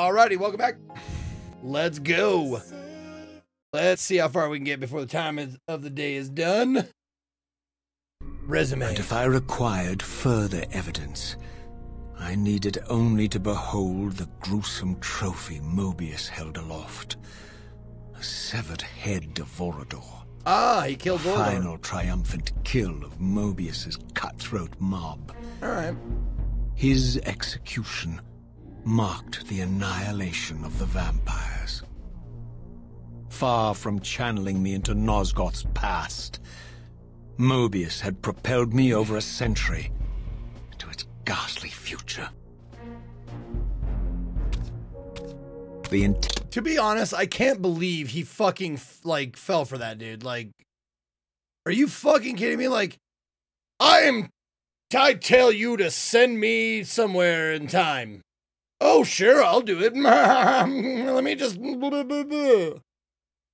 Alrighty, welcome back. Let's go. Let's see how far we can get before the time is, of the day is done. Resume. And if I required further evidence, I needed only to behold the gruesome trophy Moebius held aloft. A severed head of Vorador. Ah, he killed the Vorador. Final triumphant kill of Moebius's cutthroat mob. Alright. His execution marked the annihilation of the vampires. Far from channeling me into Nosgoth's past, Moebius had propelled me over a century to its ghastly future. The To be honest, I can't believe he fucking like fell for that dude. Like, are you fucking kidding me? Like, I am. I tell you to send me somewhere in time. Oh, sure, I'll do it. Let me just.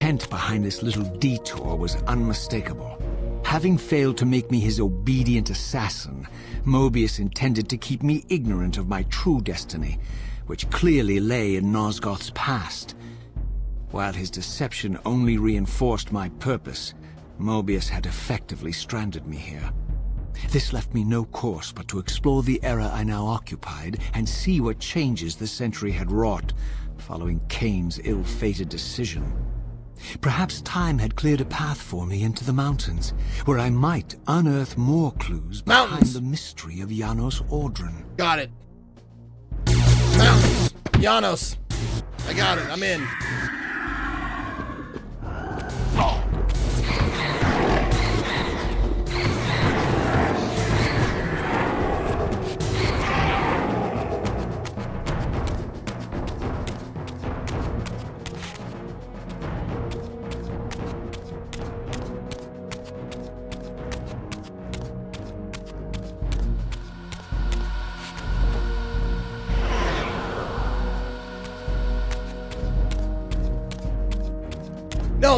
intent behind this little detour was unmistakable. Having failed to make me his obedient assassin, Moebius intended to keep me ignorant of my true destiny, which clearly lay in Nosgoth's past. While his deception only reinforced my purpose, Moebius had effectively stranded me here. This left me no course but to explore the era I now occupied and see what changes the century had wrought following Kain's ill-fated decision. Perhaps time had cleared a path for me into the mountains, where I might unearth more clues behind mountains. the mystery of Janos Audron. Got it. Mountains. Janos. I got it. I'm in.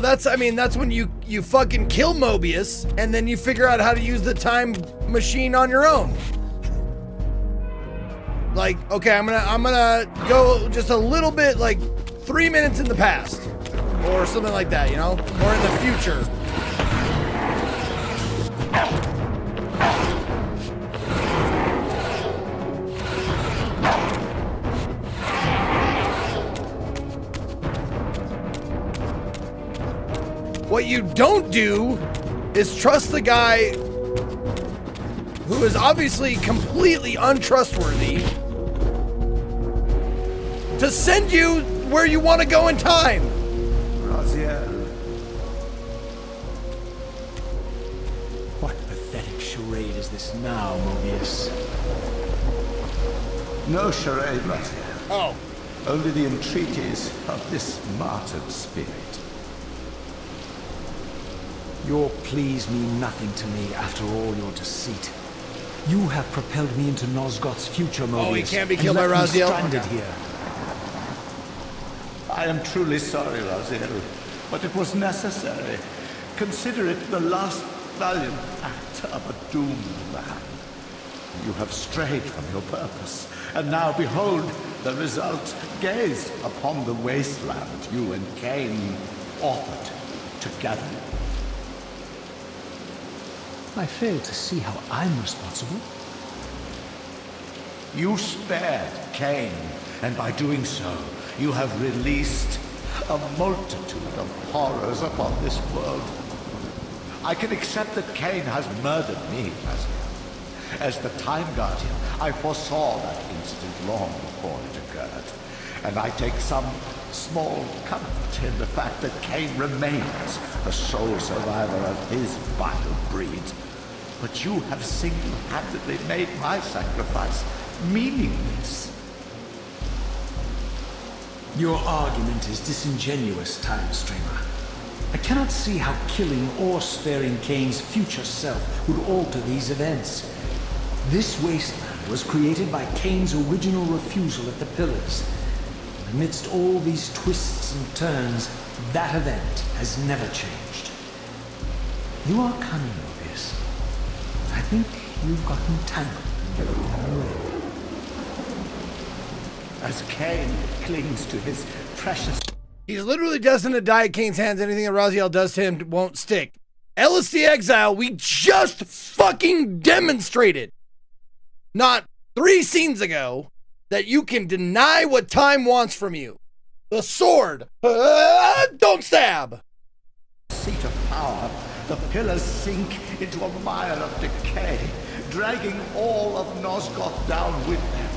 That's I mean that's when you you fucking kill Mobius and then you figure out how to use the time machine on your own. Like, okay, I'm gonna I'm gonna go just a little bit like three minutes in the past. Or something like that, you know? Or in the future. Don't do is trust the guy who is obviously completely untrustworthy to send you where you want to go in time. Raziel. What pathetic charade is this now, Moebius? No charade, Raziel. Oh, Only the entreaties of this martyred spirit. Your pleas mean nothing to me after all your deceit. You have propelled me into Nosgoth's future, Moebius. Oh, he can't be killed by left me Raziel? stranded Okay. here. I am truly sorry, Raziel, but it was necessary. Consider it the last valiant act of a doomed man. You have strayed from your purpose, and now behold the result. Gaze upon the wasteland you and Kain authored together. I fail to see how I'm responsible. You spared Kain, and by doing so, you have released a multitude of horrors upon this world. I can accept that Kain has murdered me, as, as the Time Guardian. I foresaw that incident long before it occurred, and I take some small comfort in the fact that Kain remains the sole survivor of his vile breed. But you have single-handedly made my sacrifice meaningless. Your argument is disingenuous, Time Streamer. I cannot see how killing or sparing Kain's future self would alter these events. This wasteland was created by Kain's original refusal at the Pillars. Amidst all these twists and turns, that event has never changed. You are cunning, think you've gotten tangled in your own way. as Kain clings to his precious. He's literally destined to die at Kain's hands. Anything that Raziel does to him won't stick. Ellis the Exile, we just fucking demonstrated not three scenes ago that you can deny what time wants from you. The sword, uh, don't stab. Seat of power, the pillars sink into a mire of decay, dragging all of Nosgoth down with them.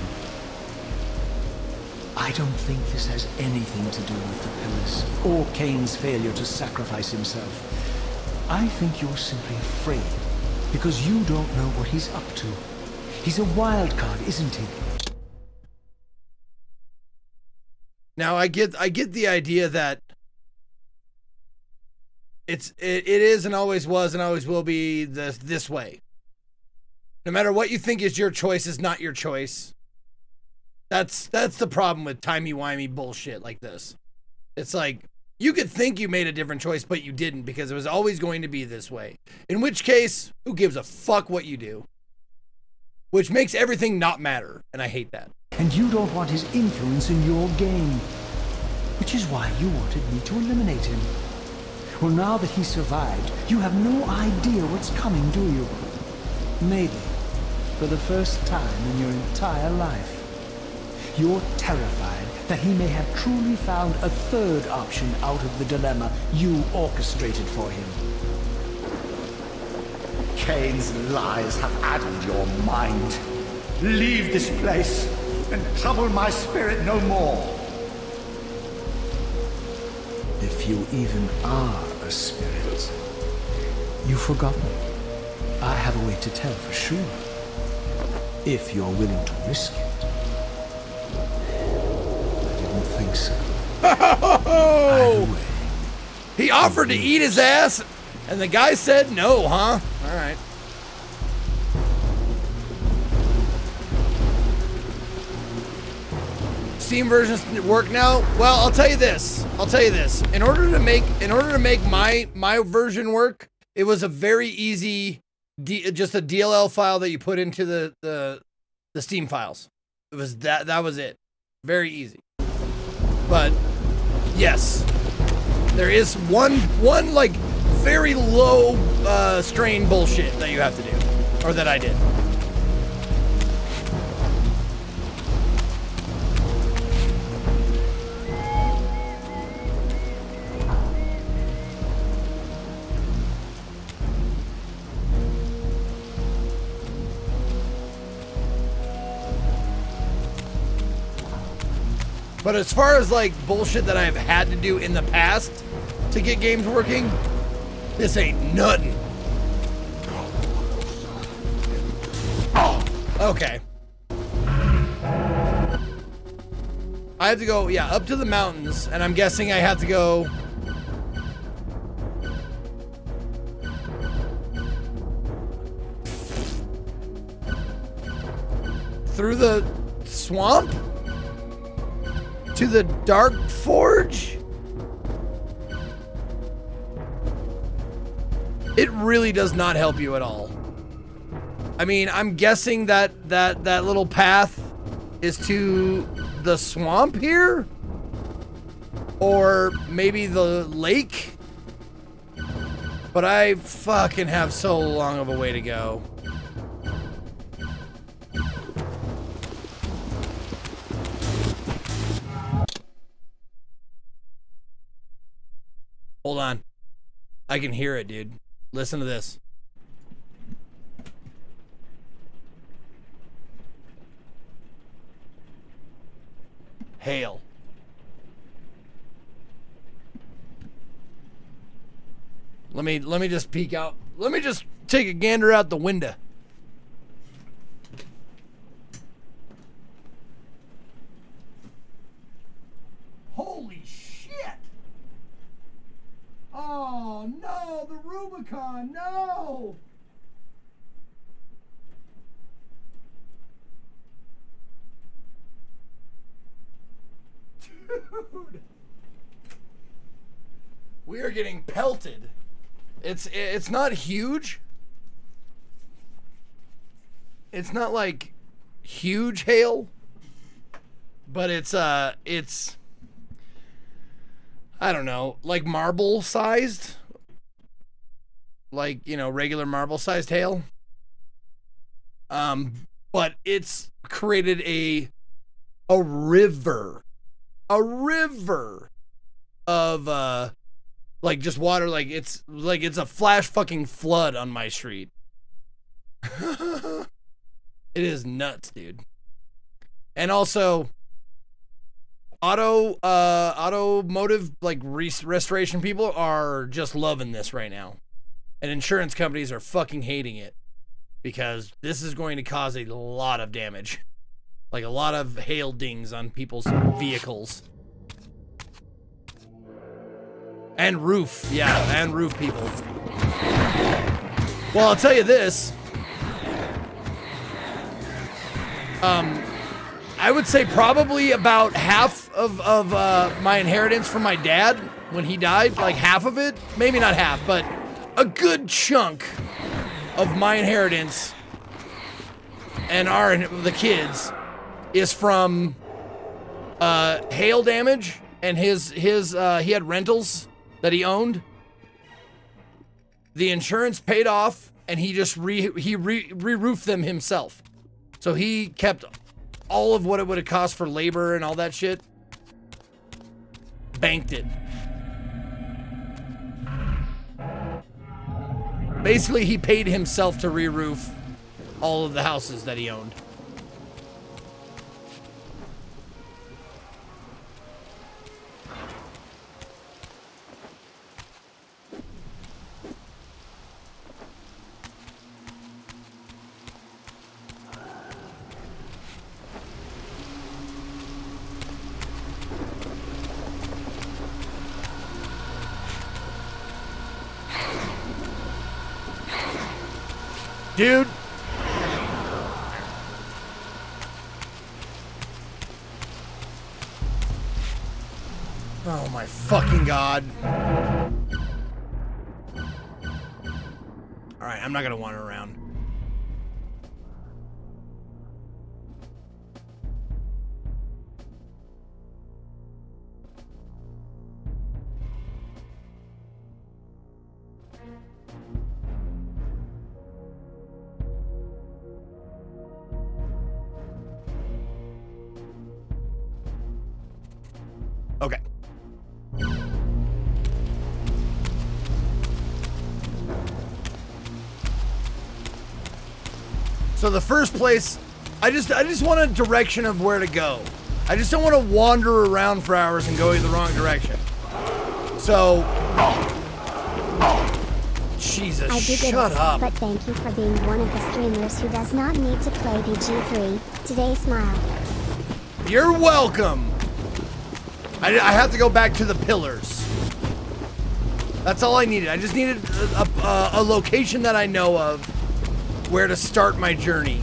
I don't think this has anything to do with the pillars, or Kain's failure to sacrifice himself. I think you're simply afraid, because you don't know what he's up to. He's a wild card, isn't he? Now I get I get the idea that it's it, it is and always was and always will be this this way. No matter what you think is your choice is not your choice. That's that's the problem with timey-wimey bullshit like this. It's like you could think you made a different choice, but you didn't because it was always going to be this way. In which case, who gives a fuck what you do? Which makes everything not matter, and I hate that. And you don't want his influence in your game. Which is why you wanted me to eliminate him. Well, now that he survived, you have no idea what's coming, do you? Maybe, for the first time in your entire life. You're terrified that he may have truly found a third option out of the dilemma you orchestrated for him. Kain's lies have addled your mind. Leave this place and trouble my spirit no more. If you even are spirit. You've forgotten. I have a way to tell for sure. If you're willing to risk it. I didn't think so. Oh! Either way, He offered to eat his ass, and the guy said no, huh? All right. Steam versions work now. Well, I'll tell you this. I'll tell you this. In order to make in order to make my my version work, it was a very easy, D, just a DLL file that you put into the the the Steam files. It was that that was it. Very easy. But yes, there is one one like very low uh, strain bullshit that you have to do, or that I did. But as far as like bullshit that I've had to do in the past to get games working, this ain't nothing. Okay. I have to go, yeah, up to the mountains, and I'm guessing I have to go. Through the swamp? To the Dark Forge? It really does not help you at all. I mean, I'm guessing that that that little path is to the swamp here? Or maybe the lake? But I fucking have so long of a way to go. I can hear it, dude. Listen to this. Hail. Let me let me just peek out. Let me just take a gander out the window. Holy shit! Oh no, the Rubicon, no! Dude! We are getting pelted. It's it's not huge. It's not like huge hail, but it's uh it's I don't know, like marble sized. Like, you know, regular marble sized hail. Um, but it's created a a river. A river of uh like just water like it's like it's a flash fucking flood on my street. it is nuts, dude. And also auto uh automotive like res- restoration people are just loving this right now. And insurance companies are fucking hating it because this is going to cause a lot of damage. Like a lot of hail dings on people's vehicles. And roof, yeah, and roof people. Well, I'll tell you this. Um, I would say probably about half of, of uh, my inheritance from my dad when he died, like half of it, maybe not half, but a good chunk of my inheritance and our the kids is from uh, hail damage and his his uh, he had rentals that he owned. The insurance paid off, and he just re he re re-roofed them himself. So he kept all of what it would have cost for labor and all that shit. Banked it. Basically, he paid himself to re-roof all of the houses that he owned. Dude. Oh my fucking god. Alright, I'm not gonna wander around. So the first place, I just I just want a direction of where to go. I just don't want to wander around for hours and go in the wrong direction. So, Jesus, I did shut it, up. But thank you for being one of the streamers who does not need to play BG3. Today smile. You're welcome. I, I have to go back to the pillars. That's all I needed. I just needed a, a, a location that I know of where to start my journey.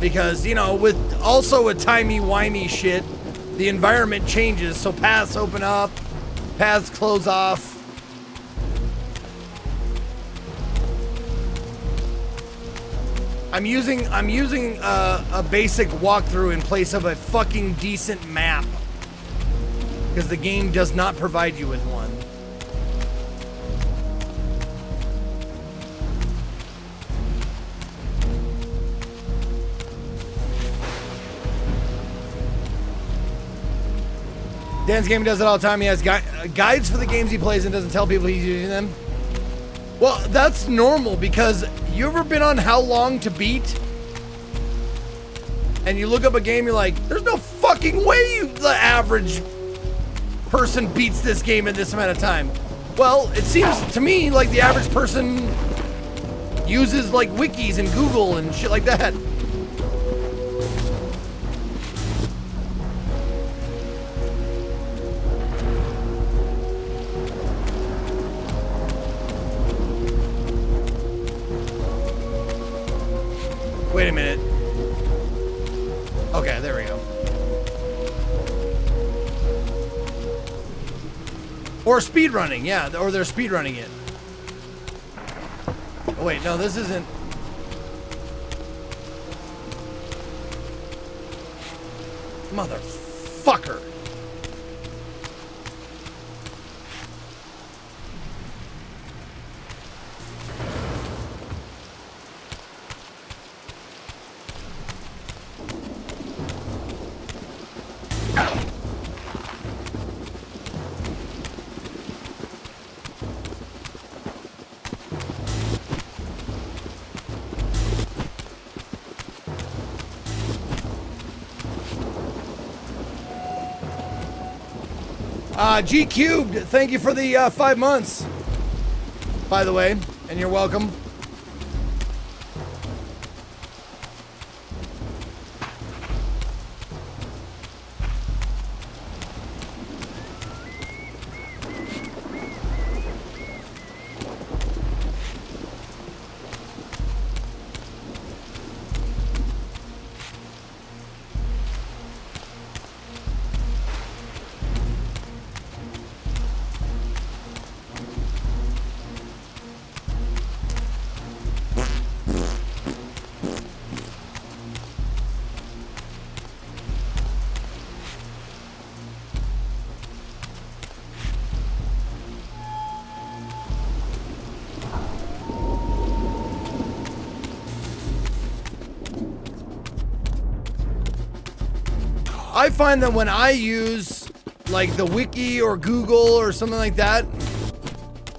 Because, you know, with also with timey-wimey shit, the environment changes, so paths open up, paths close off. I'm using I'm using a, a basic walkthrough in place of a fucking decent map because the game does not provide you with one. Dan's Gaming does it all the time. He has gui- guides for the games he plays and doesn't tell people he's using them. Well, that's normal because you ever been on how long to beat? And you look up a game, you're like, there's no fucking way you, the average person beats this game in this amount of time. Well, it seems to me like the average person uses like wikis and Google and shit like that. Or speed running, yeah, or they're speed running it. Oh wait, no, this isn't. Uh, G Cubed, thank you for the uh, five months, by the way, and you're welcome. I find that when I use like the wiki or Google or something like that,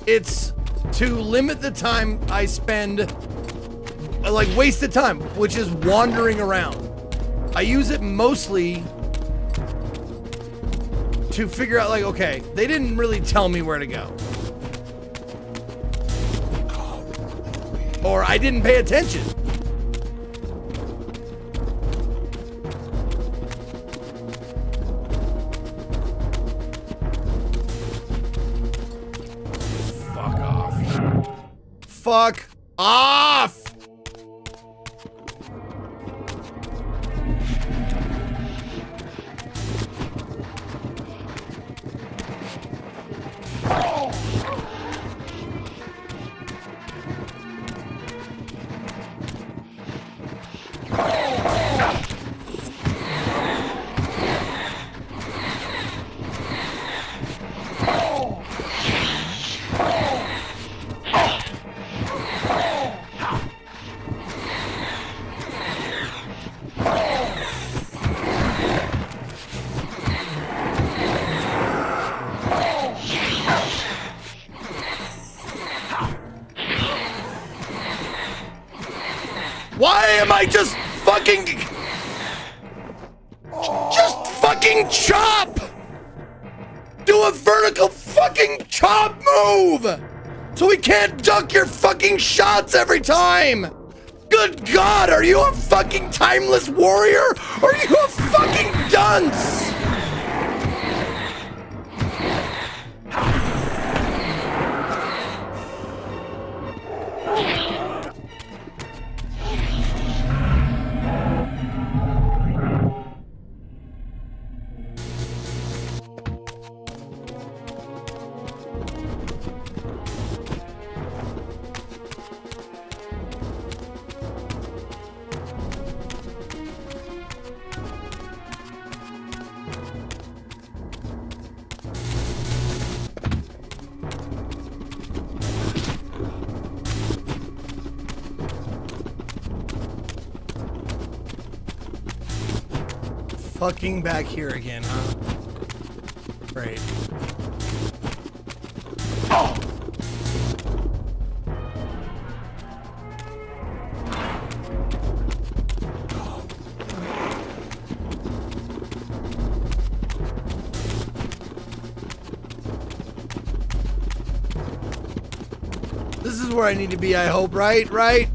it's to limit the time I spend like wasted time, which is wandering around. I use it mostly to figure out like, okay, they didn't really tell me where to go. Or I didn't pay attention. Fuck I just fucking. Just fucking chop! Do a vertical fucking chop move! So we can't duck your fucking shots every time! Good God, are you a fucking timeless warrior? Or are you a fucking dunce? Fucking back here again, huh? Great. This is where I need to be, I hope, right? Right?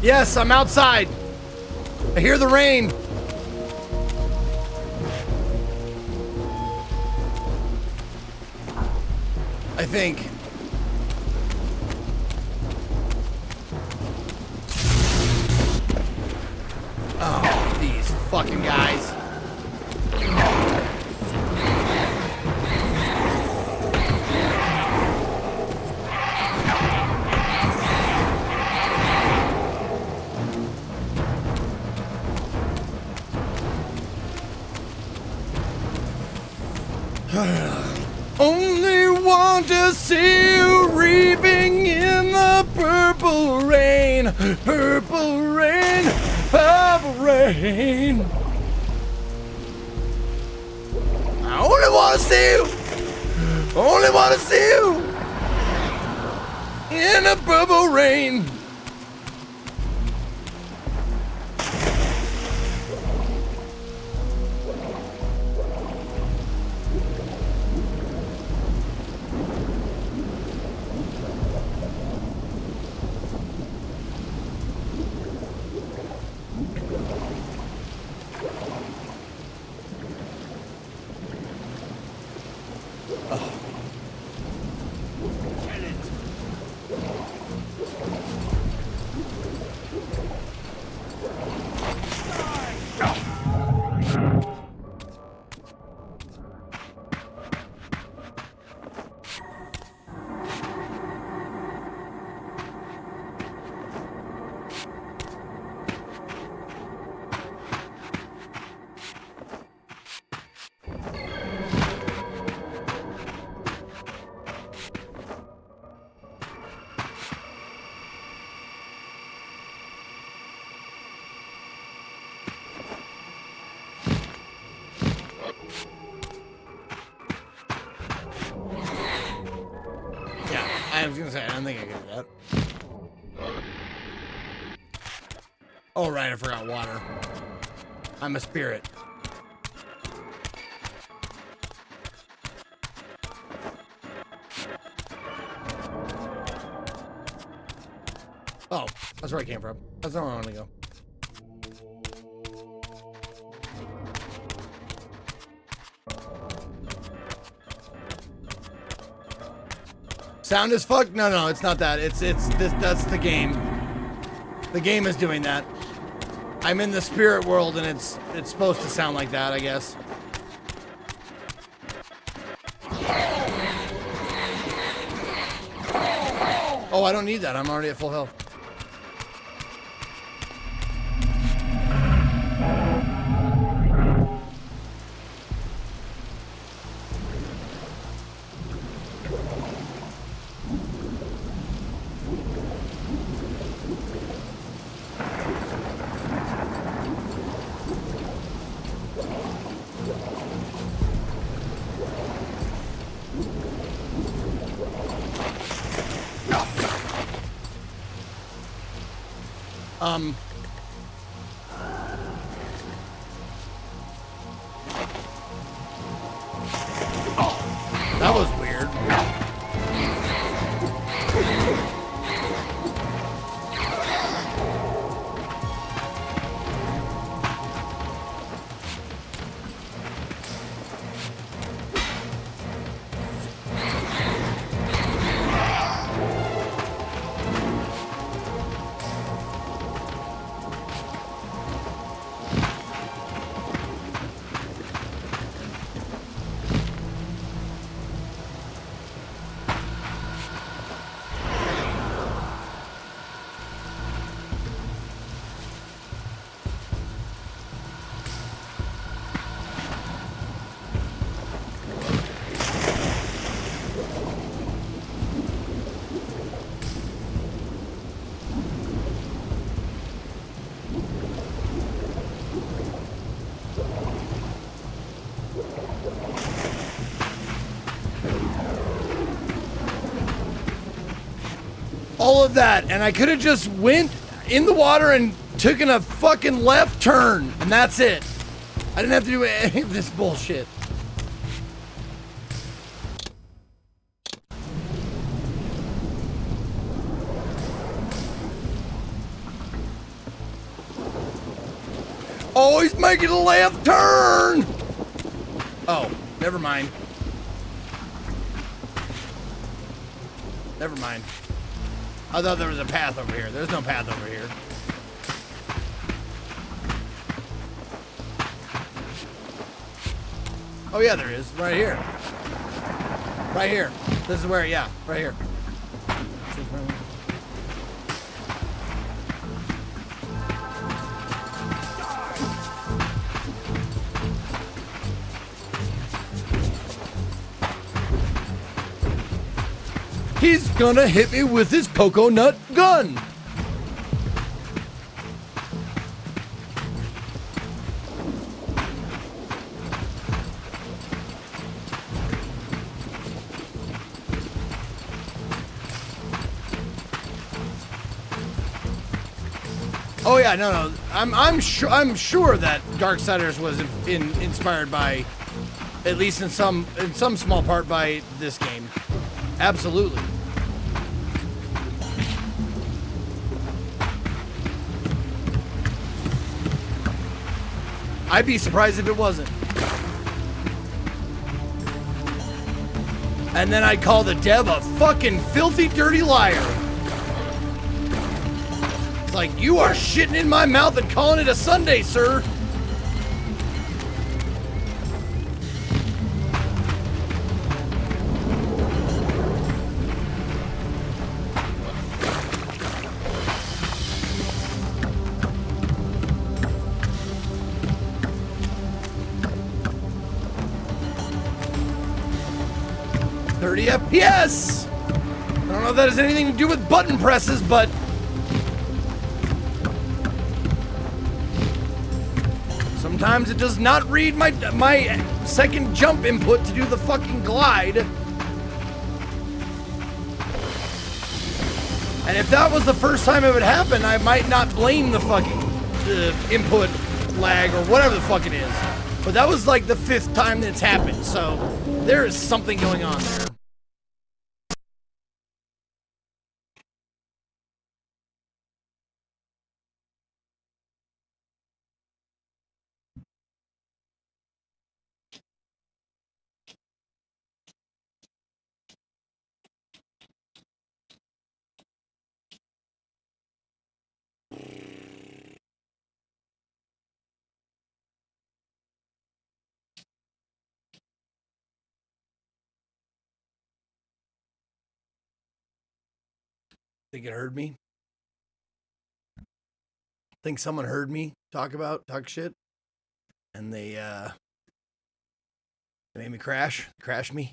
Yes, I'm outside. I hear the rain. I think. I only want to see you, I only want to see you. In a purple rain. I don't think I can do that. Oh, right, I forgot water. I'm a spirit. Oh, that's where I came from. That's not where I want to go. Sound as fuck? No, no, it's not that. It's it's this. That's the game. The game is doing that. I'm in the spirit world, and it's it's supposed to sound like that, I guess. Oh, I don't need that. I'm already at full health. Of that, and I could have just went in the water and taken a fucking left turn, and that's it. I didn't have to do any of this bullshit. Oh, he's making a left turn! Oh, never mind. Never mind. I thought there was a path over here. There's no path over here. Oh yeah, there is. Right here. Right here. This is where, yeah, right here. He's gonna hit me with his coconut gun. Oh yeah, no, no. I'm I'm sure I'm sure that Darksiders was in, in, inspired by, at least in some in some small part by this game. Absolutely. I'd be surprised if it wasn't. And then I'd call the dev a fucking filthy, dirty liar. It's like, you are shitting in my mouth and calling it a Sunday, sir. FPS. I don't know if that has anything to do with button presses, but Sometimes it does not read my my second jump input to do the fucking glide. And if that was the first time it would happen, I might not blame the fucking uh, input lag or whatever the fuck it is. But that was like the fifth time that's happened, so there is something going on there. Think it heard me? Think someone heard me talk about talk shit, and they uh they made me crash, crash me.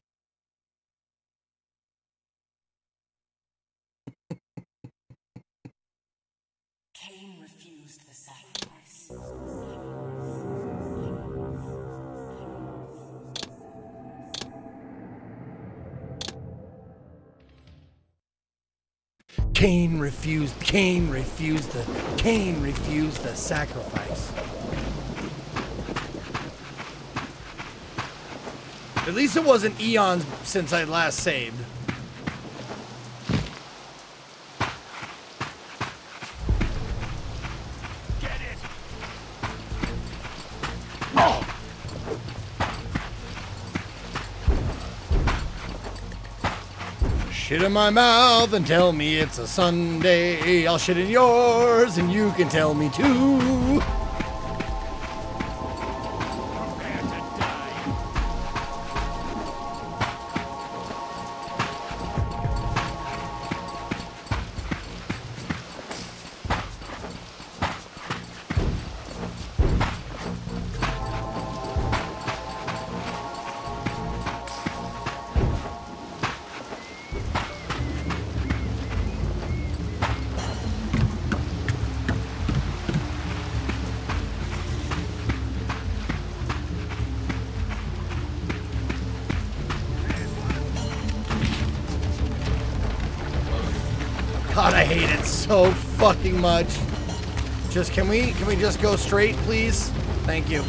Kain refused. Kain refused the. Kain refused the sacrifice. At least it wasn't eons since I last saved. Shit in my mouth and tell me it's a Sunday. I'll shit in yours and you can tell me too. So fucking much. Just can we can we just go straight, please? Thank you.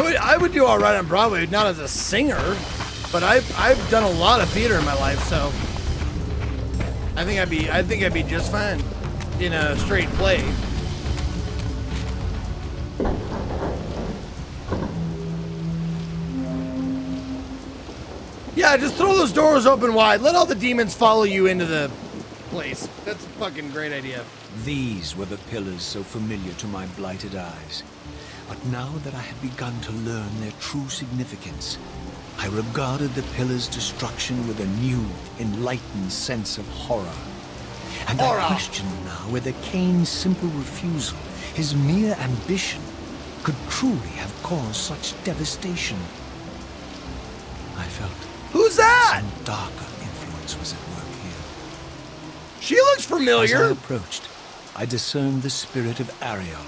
I would I would do all right on Broadway, not as a singer, but I've I've done a lot of theater in my life, so I think I'd be I think I'd be just fine in a straight play. Yeah, just throw those doors open wide. Let all the demons follow you into the place. That's a fucking great idea. These were the pillars so familiar to my blighted eyes. But now that I had begun to learn their true significance, I regarded the pillar's destruction with a new, enlightened sense of horror. And Horror. I questioned now whether Kain's simple refusal, his mere ambition, could truly have caused such devastation. I felt Who's that? some darker influence was at work here. She looks familiar! As I approached, I discerned the spirit of Ariel,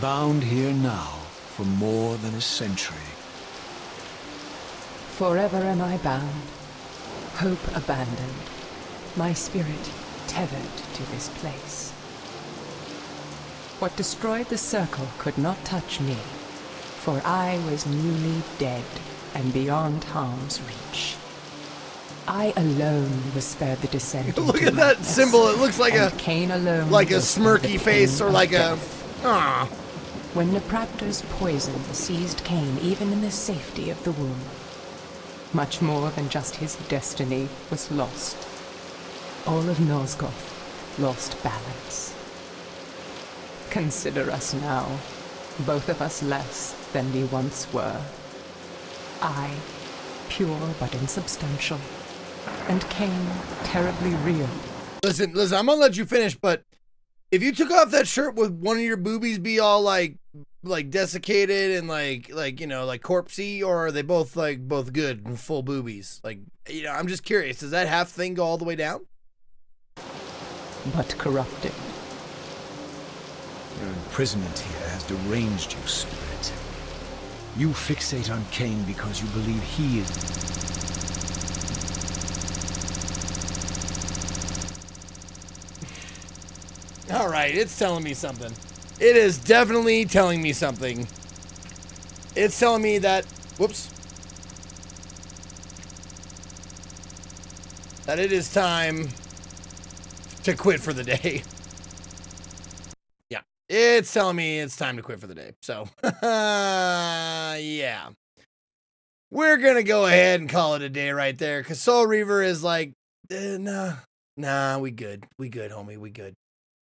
bound here now for more than a century. Forever am I bound, hope abandoned, my spirit tethered to this place. What destroyed the circle could not touch me, for I was newly dead and beyond harm's reach. I alone was spared the descent. Look at that symbol. It looks like a Kain alone like a was spared the smirky face or of like a death. Ah. When Nupraptor's poison seized Kain even in the safety of the womb, much more than just his destiny was lost. All of Nosgoth lost balance. Consider us now, both of us less than we once were. I, pure but insubstantial, and Kain, terribly real. Listen, listen. I'm gonna let you finish, but if you took off that shirt, would one of your boobies be all like, like desiccated and like, like you know, like corpsey, or are they both like both good and full boobies? Like, you know, I'm just curious. Does that half thing go all the way down? but corrupted. Your imprisonment here has deranged you, spirit. You fixate on Kain because you believe he is. All right, it's telling me something. It is definitely telling me something. It's telling me that, whoops, that it is time to quit for the day. Yeah, it's telling me it's time to quit for the day. So, yeah. We're going to go ahead and call it a day right there because Soul Reaver is like, eh, nah, nah, we good. We good, homie. We good.